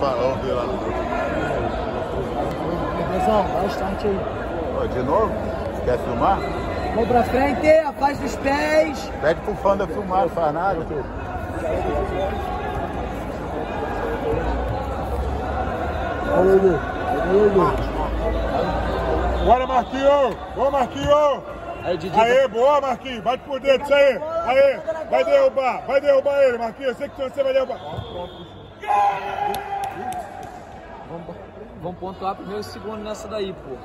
falou, vi lá no grupo. Bebezão, dá o start aí. De novo? Quer filmar? Mão pra frente, afasta os pés. Pede pro fã da filmar, não faz nada. Olha ele. Olha ele. Bora, Marquinhos! Boa, Marquinhos! Aí, Didi. Aê, boa, Marquinhos! Bate por dentro, isso aí! Aê! Vai derrubar! Vai derrubar ele, Marquinhos! Eu sei que você vai derrubar! Vamos, vamos pontuar primeiro e segundo nessa daí, pô.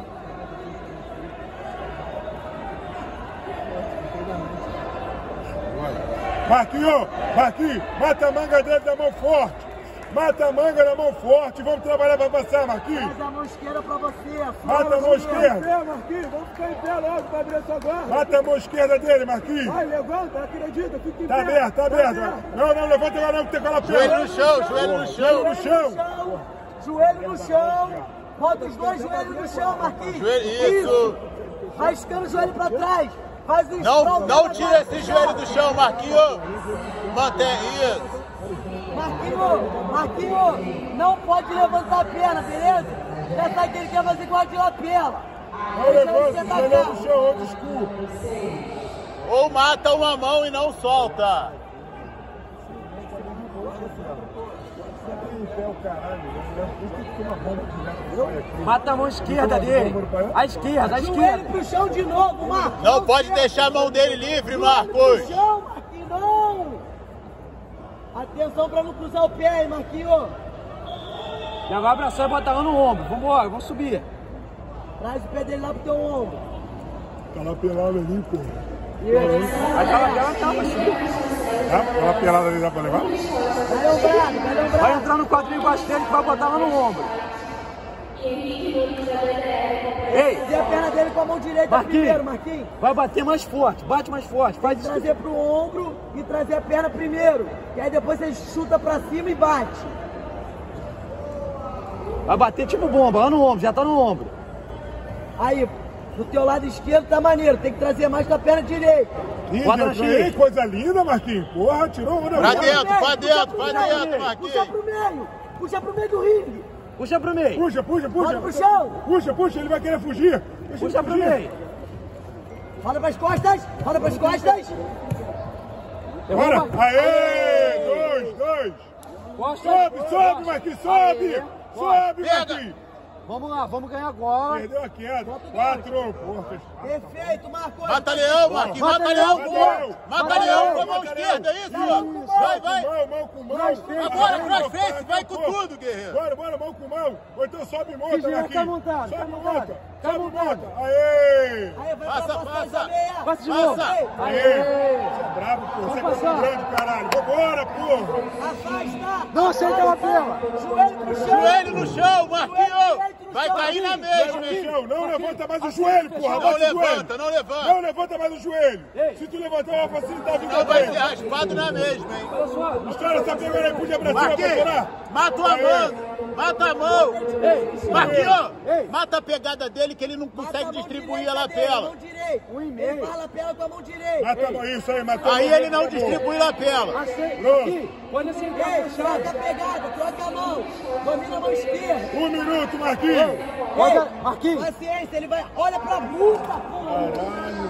Marquinhos! Marquinhos! Mata a manga dele da mão forte! Mata a manga da mão forte! Vamos trabalhar pra passar, Marquinhos! Faz a mão esquerda pra você. Mata a mão esquerda! Marquinhos, vamos ficar em pé logo pra abrir essa guarda. Mata a mão esquerda dele, Marquinhos! Vai, levanta, acredita, fica em Tá pé. aberto, tá aberto! Não, não, levanta agora não, que tem cola Joelho no chão, joelho no chão. no chão! Joelho no chão. Bota os dois joelhos no chão, Marquinhos. Joelho- isso. Rascando o joelho pra trás. Faz o Não, não tira esse joelho do chão, Marquinhos. Mantém isso. Marquinhos, Marquinhos, não pode levantar a perna, beleza? Já sabe que ele quer fazer igual de lapela. Não levanta, joelho no chão, outro escuro! Ou mata uma mão e não solta. Mata a mão esquerda dele. A esquerda, a esquerda. pro chão de novo, Marcos. Não pode deixar a mão dele livre, Pro Marcos. chão, Marquinhos, não. Atenção pra não cruzar o pé, hein, Marquinhos. Já vai abraçar e botar lá no ombro. Vambora, vamos subir. Traz o pé dele lá pro teu ombro. Tá lá pelado ali, pô! Aquela dela tava assim. Tá lá pelado ali, dá pra levar? Vai vai Vai entrar no quadril embaixo dele que vai botar lá no ombro. Ei, Trazer a perna dele com a mão direita Marquinhos. primeiro, Marquinhos. vai bater mais forte, bate mais forte. Faz isso. Trazer pro ombro e trazer a perna primeiro. Que aí depois você chuta pra cima e bate. Vai bater tipo bomba, lá no ombro, já tá no ombro. Aí, do teu lado esquerdo tá maneiro. Tem que trazer mais com a perna direita. Ih, X. coisa linda, Marquinhos! Porra, tirou onda Pra boa. dentro, pra Puxa dentro, pra dentro, Puxa Marquinhos. pro meio. Puxa pro meio do ringue. Puxa pro meio. Puxa, puxa, puxa! Bota pro chão. Puxa, puxa, ele vai querer fugir! Deixa Puxa pro fugir. meio. Roda pras costas. Roda pras costas. Bora! Aê! Dois, dois! Costa. Sobe, sobe, Marquinhos, sobe! Sobe. Marquinhos! Vamos lá, vamos ganhar agora. Perdeu a queda. Quatro, porra. Perfeito, Marcos. Mata leão, Marquinhos. Mata Mata leão, leão, boa. leão. Mata leão com a mão esquerda, leão. isso? Vai, vai. Mão, mão com mão. Agora, cross face, vai com tudo, guerreiro. Bora, bora, mão com mão. Ou então sobe monta, Marquinhos. tá montado, Sobe tá montado, monta. tá Sobe montado. monta. Aê! Passa, passa. Passa de novo. Passa. Aê! Você é brabo, pô. Você é grande, caralho. Vambora, porra. Afasta. Não aceita a lapela. Joelho pro chão. Joelho no chão, Marquinhos. Vai cair na mesma, hein? chão. Não levanta mais o joelho, porra. Não Bota o joelho. levanta, não Não levanta. levanta mais o joelho. Se tu levantar, eu vou facilitar a vida Não vai ser raspado na mesma, hein? Só. Estoura essa pegando aí, puxa pra cima, pra mata Aê. mão. Mata a mão. Marquinhos, mata a pegada dele que ele não a consegue distribuir a direita direita. Um e Ele meio. fala a lapela com a mão direita. Mata a mão, isso aí, a Aí ele não distribui lapela. Aceita. Pronto. Aqui, pode aceitar Ei, a troca a pegada, troca a mão. Domina a mão esquerda. Um minuto, Marquinhos. Olha, Ei, Marquinhos. Paciência, ele vai. Olha pra multa, porra.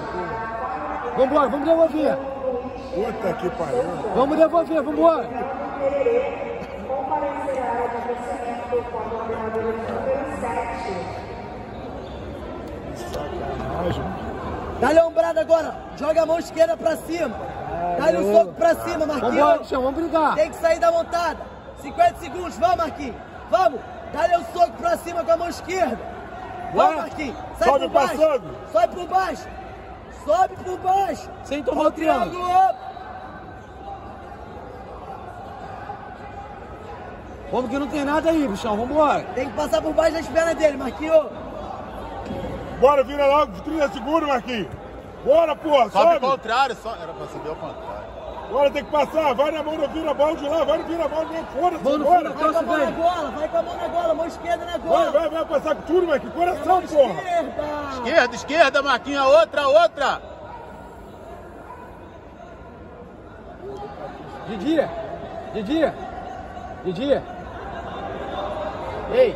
Vambora, vamos devolver. Puta que pariu. Vamos devolver, vambora. Dá-lhe a ombrada agora. Joga a mão esquerda pra cima. Dá-lhe um soco pra cima, Vambora, Marquinhos. chão, vamos brigar. Tem que sair da montada. 50 segundos. Vamos, Marquinhos. Vamos. Dá-lhe um soco pra cima com a mão esquerda. Vamos. Marquinhos. Sai Sobe por baixo. passando. Sobe por baixo. Sobe por baixo. Sem tomar o triângulo. Triângulo. Vamos que não tem nada aí, bichão, vambora. Tem que passar por baixo das pernas dele, Marquinhos. Bora, vira logo, 30 segundos, Marquinhos. Bora, porra, Sobe sobe. o contrário, só... era pra subir ao contrário. Bora, tem que passar. Vai na mão do vira-balde lá, vai no vira-balde, não, foda-se, bora. Vai com a mão na gola, vai com a mão na gola, mão esquerda na Vai, gola. vai, vai passar com tudo, Marquinhos. Coração, porra. esquerda. Esquerda, esquerda, Marquinhos, a outra, a outra. De dia. De dia. De dia. Ei,